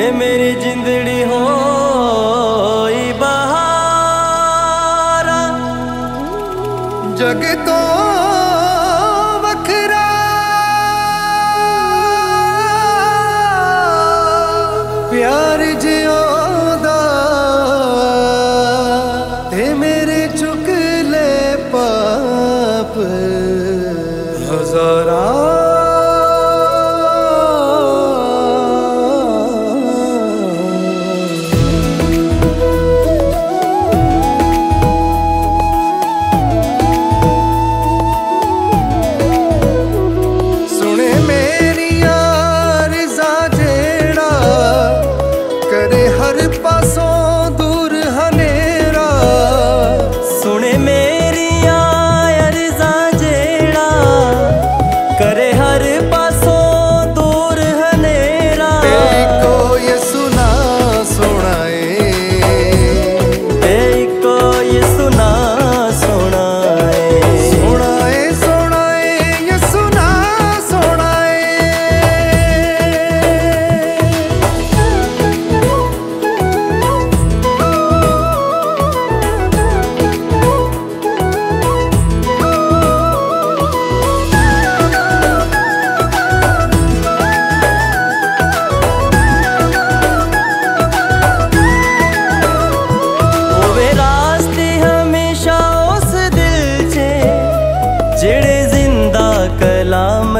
ਤੇ ਮੇਰੀ ਜਿੰਦੜੀ ਹੋਈ ਬਹਾਰਾ। ਜਗ ਤੋਂ ਵੱਖਰਾ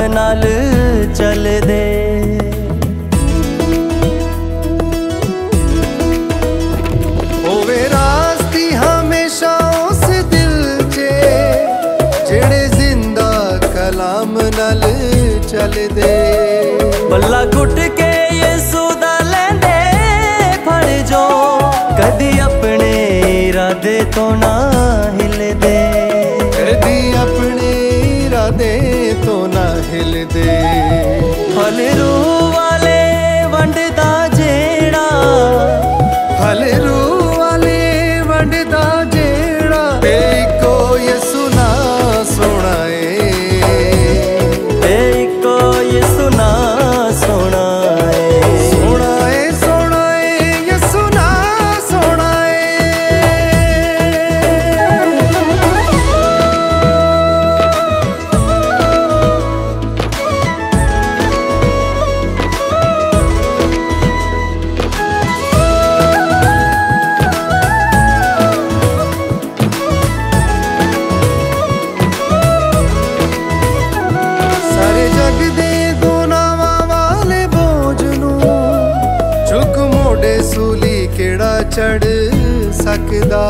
ਨਾਲ ਚੱਲਦੇ। ਹੋਵੇ ਰਾਸਤੀ ਹਮੇਸ਼ਾ ਉਸ ਦਿਲ 'ਚ ਜਿਹੜੇ ਜ਼ਿੰਦਾ ਕਲਾਮ ਨਾਲ ਚੱਲਦੇ। ਬੱਲਾ ਘੁੱਟ ਕੇ ਯਿਸੂ ਦਾ ਲੈਂਦੇ ਫੜ ਜੋ ਕਦੀ ਆਪਣੇ ਇਰਾਦੇ ਤੋਂ ਨਾ ਹਿਲਦੇ। ਕਦੀ ਆਪਣੇ ਇਰਾਦੇ ਤੋਂ ਨਾ ਹਿਲਦੇ ਚੜ ਸਕਦਾ।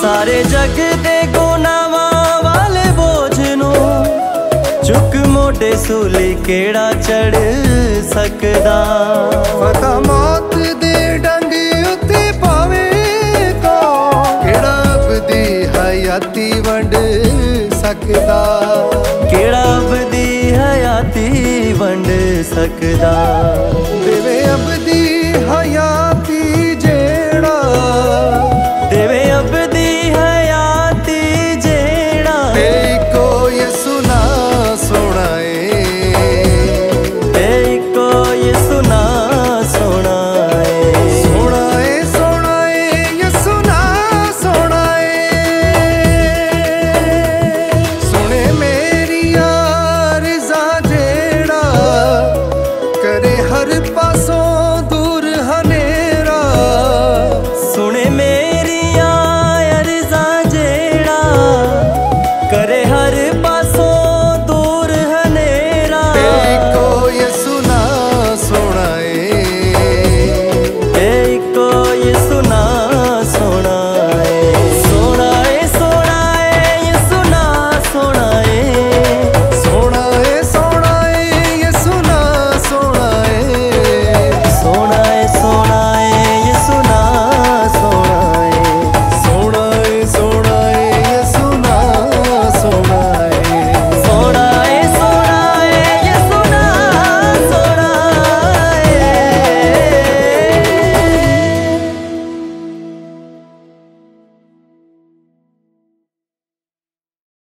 ਸਾਰੇ ਜਗ ਦੇ ਗੁਨਾਹਾਂ ਵਾਲੇ ਬੋਝ ਨੂੰ ਚੁੱਕ ਮੋਢੇ ਸੂਲੀ ਕਿਹੜਾ ਚੜ ਸਕਦਾ। ਫਤਾ ਮੌਤ ਦੇ ਡੰਗ ਉੱਤੇ ਪਾਵੇ ਕੋ, ਕਿਹੜਾ ਅਬਦੀ ਹਯਾਤੀ ਵੰਡ ਸਕਦਾ। ਸਕਦਾ। ਦੇਵੇ ਅਬਦੀ